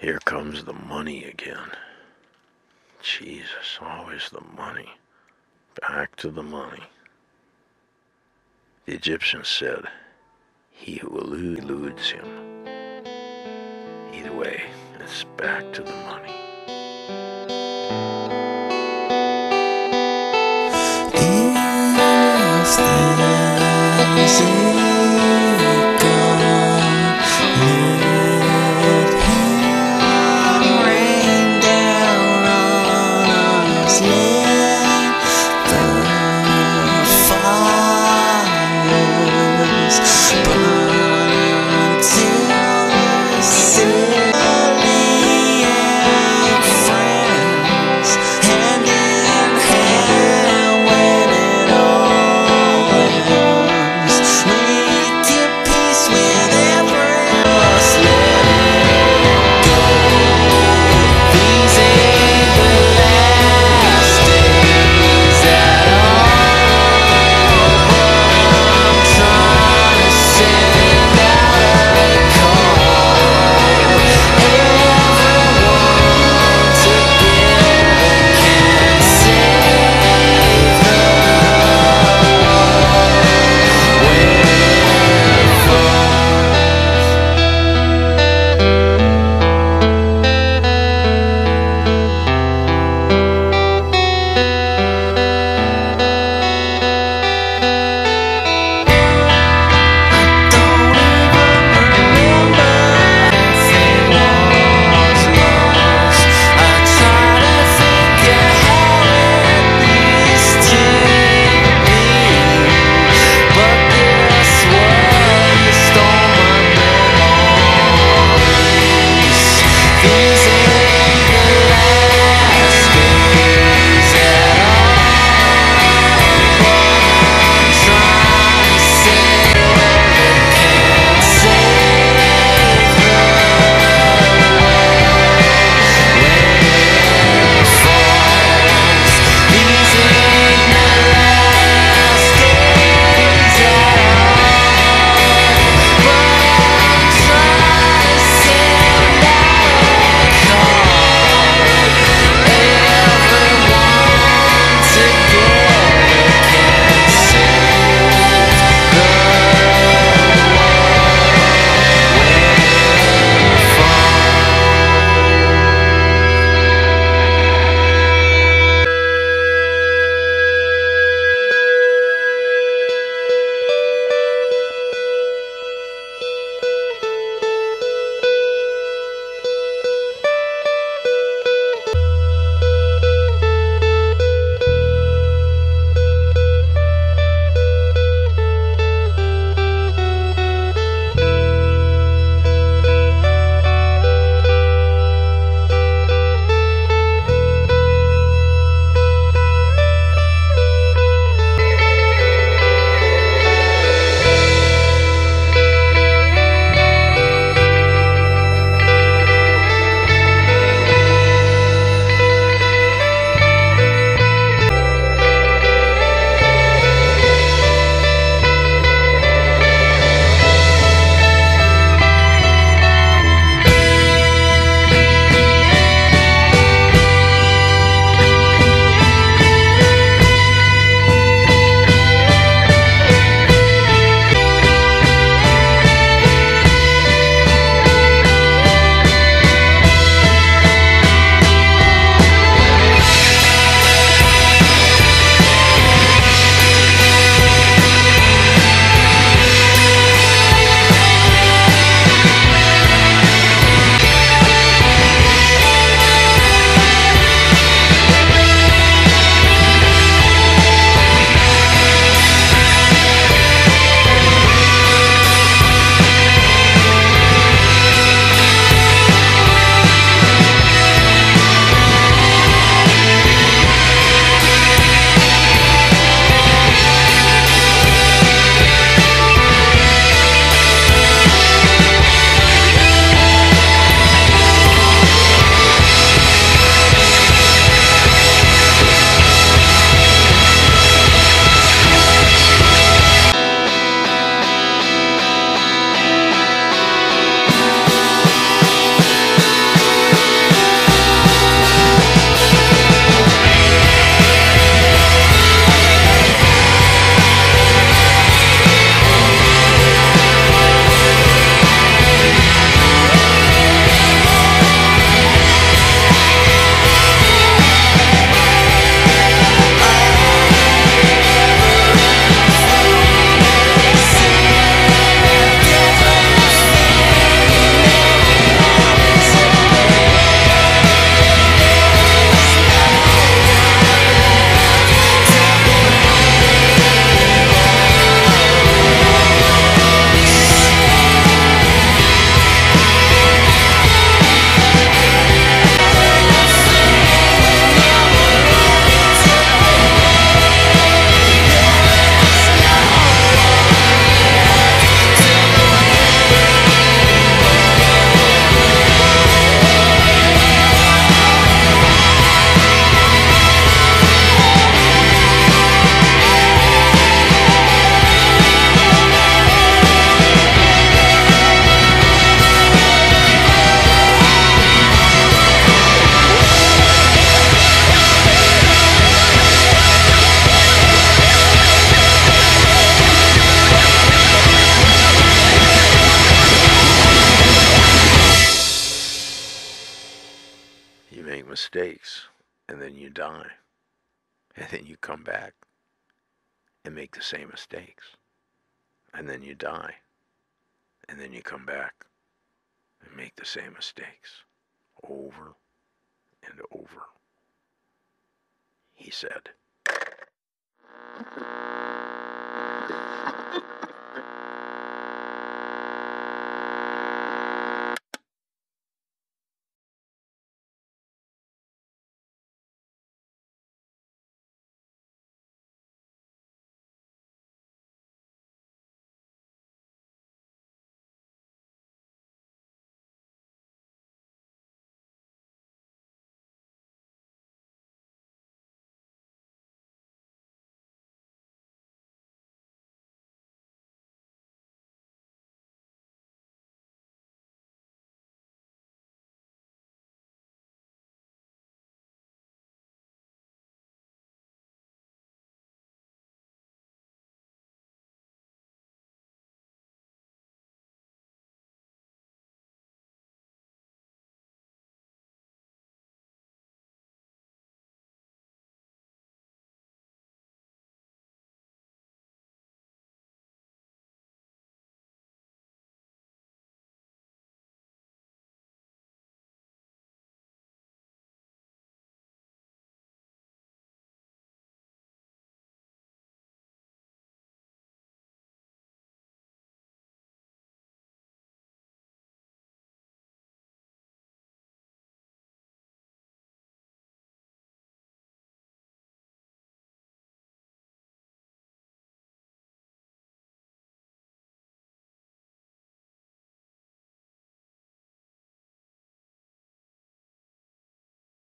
Here comes the money again. Jesus, always the money. Back to the money. The Egyptians said, He who eludes, him. Either way, it's back to the money. If mistakes, and then you die. And then you come back and make the same mistakes. And then you die. And then you come back and make the same mistakes over and over. He said.